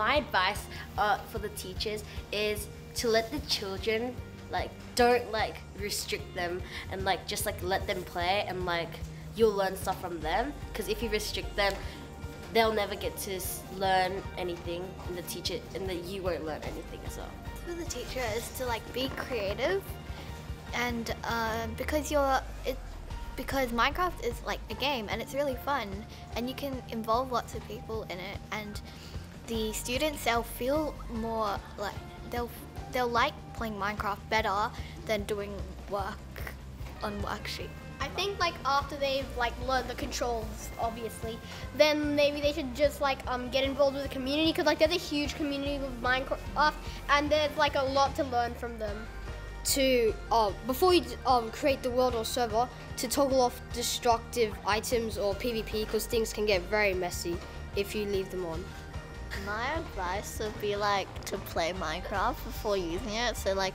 advice uh, for the teachers is to let the children like don't like restrict them and like just like let them play and like you'll learn stuff from them. Because if you restrict them they'll never get to learn anything and the teacher and that you won't learn anything as well. For the teacher is to like be creative and uh, because you're it because minecraft is like a game and it's really fun and you can involve lots of people in it and the students they'll feel more like they'll they'll like playing minecraft better than doing work on worksheet I think like after they've like learned the controls, obviously, then maybe they should just like um get involved with the community because like there's a huge community with Minecraft and there's like a lot to learn from them. to uh, before you um, create the world or server to toggle off destructive items or PvP because things can get very messy if you leave them on. My advice would be like to play Minecraft before using it, so like,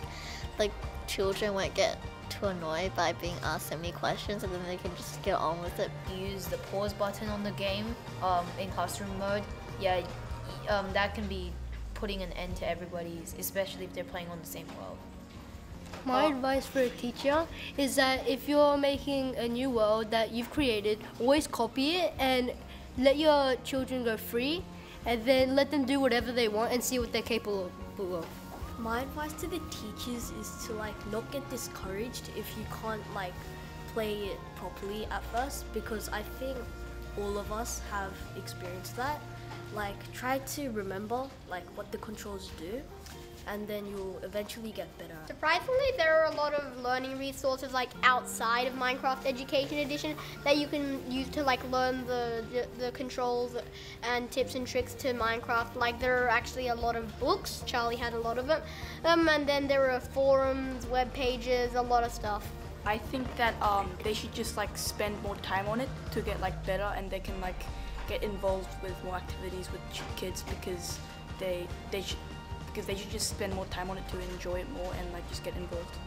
like children won't get too annoyed by being asked so many questions, and then they can just get on with it. use the pause button on the game um, in classroom mode, yeah, um, that can be putting an end to everybody's, especially if they're playing on the same world. My advice for a teacher is that if you're making a new world that you've created, always copy it and let your children go free and then let them do whatever they want and see what they're capable of. My advice to the teachers is to like not get discouraged if you can't like play it properly at first because I think all of us have experienced that. Like try to remember like what the controls do and then you'll eventually get better. Surprisingly, there are a lot of learning resources like outside of Minecraft Education Edition that you can use to like learn the the controls and tips and tricks to Minecraft. Like there are actually a lot of books. Charlie had a lot of them, um, and then there are forums, web pages, a lot of stuff. I think that um, they should just like spend more time on it to get like better, and they can like get involved with more activities with kids because they they should because they should just spend more time on it to enjoy it more and like just get involved.